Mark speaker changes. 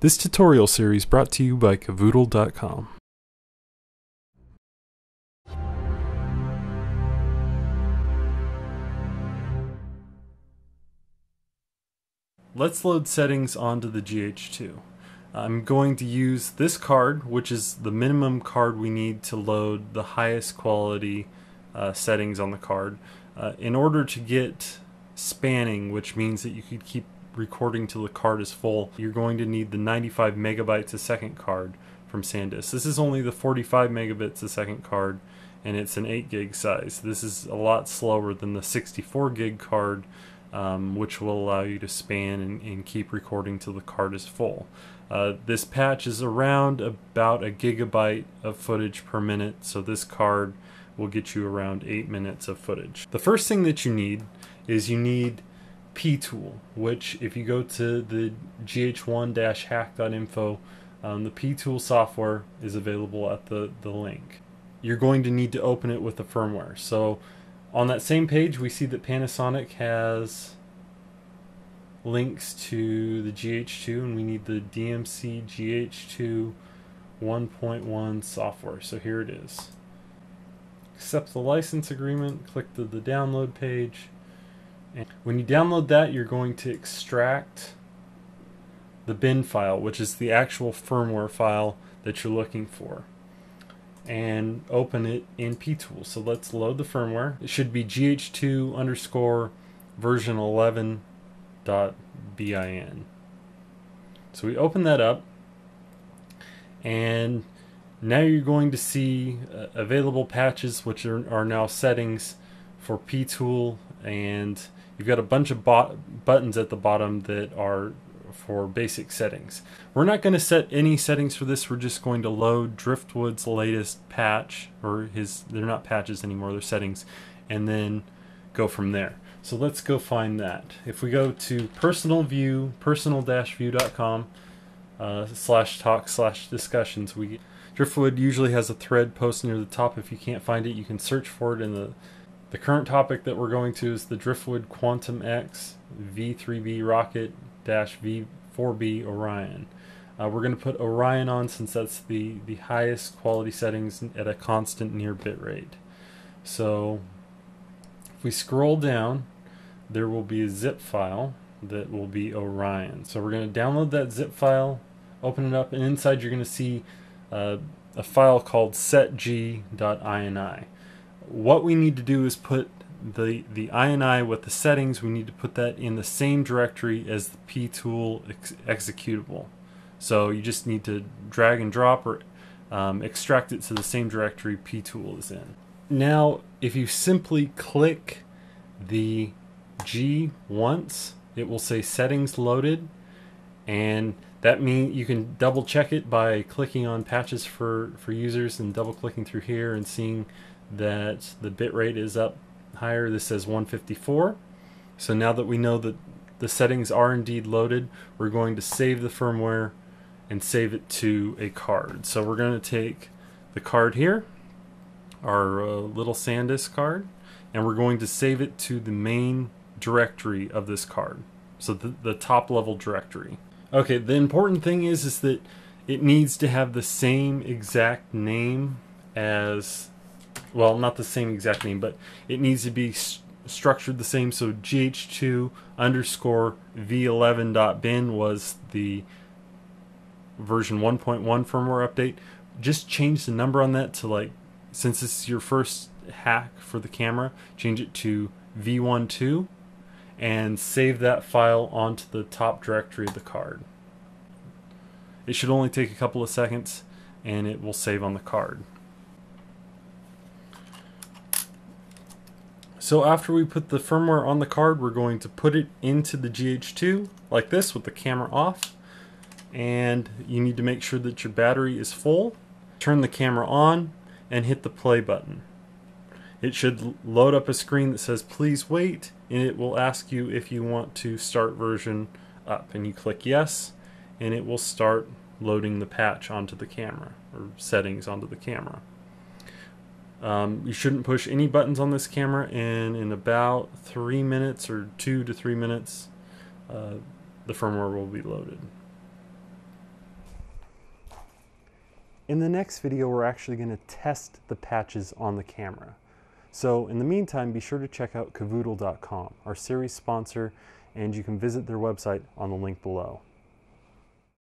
Speaker 1: This tutorial series brought to you by Cavootle.com. Let's load settings onto the GH2. I'm going to use this card, which is the minimum card we need to load the highest quality uh, settings on the card. Uh, in order to get spanning, which means that you could keep recording till the card is full, you're going to need the 95 megabytes a second card from SanDisk. This is only the 45 megabits a second card and it's an 8 gig size. This is a lot slower than the 64 gig card um, which will allow you to span and, and, keep recording till the card is full. Uh, this patch is around about a gigabyte of footage per minute, so this card will get you around 8 minutes of footage. The first thing that you need is you need ptool, which if you go to the gh1-hack.info, um, the ptool software is available at the, the link. You're going to need to open it with the firmware. So on that same page, we see that Panasonic has links to the GH2 and we need the DMC GH2 1.1 software. So here it is. Accept the license agreement, click to the download page when you download that, you're going to extract the bin file, which is the actual firmware file that you're looking for, and open it in ptool. So let's load the firmware. It should be gh2 underscore version 11 dot bin. So we open that up, and now you're going to see uh, available patches, which are, are now settings for ptool and You've got a bunch of buttons at the bottom that are for basic settings. We're not going to set any settings for this. We're just going to load Driftwood's latest patch, or his, they're not patches anymore, they're settings, and then go from there. So let's go find that. If we go to personal view, personal-view.com uh, slash talk slash discussions, we Driftwood usually has a thread post near the top. If you can't find it, you can search for it in the the current topic that we're going to is the Driftwood Quantum X V3B rocket V4B Orion. Uh, we're going to put Orion on since that's the, the highest quality settings at a constant near bit rate. So if we scroll down, there will be a zip file that will be Orion. So we're going to download that zip file, open it up, and inside you're going to see uh, a file called setg.ini what we need to do is put the the INI with the settings we need to put that in the same directory as the ptool ex executable. So you just need to drag and drop or um, extract it to the same directory ptool is in. Now if you simply click the G once it will say settings loaded and that means you can double check it by clicking on patches for for users and double clicking through here and seeing that the bit rate is up higher. This says 154. So now that we know that the settings are indeed loaded, we're going to save the firmware and save it to a card. So we're going to take the card here, our uh, little SanDisk card, and we're going to save it to the main directory of this card. So the, the top level directory. Okay, the important thing is is that it needs to have the same exact name as well, not the same exact name, but it needs to be st structured the same. So gh2 underscore v11.bin was the version 1.1 firmware update. Just change the number on that to like, since this is your first hack for the camera, change it to v12 and save that file onto the top directory of the card. It should only take a couple of seconds and it will save on the card. So after we put the firmware on the card, we're going to put it into the GH2 like this with the camera off. And you need to make sure that your battery is full. Turn the camera on and hit the play button. It should load up a screen that says please wait and it will ask you if you want to start version up and you click yes and it will start loading the patch onto the camera or settings onto the camera. Um, you shouldn't push any buttons on this camera and in about three minutes or two to three minutes uh, the firmware will be loaded. In the next video, we're actually going to test the patches on the camera. So in the meantime, be sure to check out Cavootle.com, our series sponsor, and you can visit their website on the link below.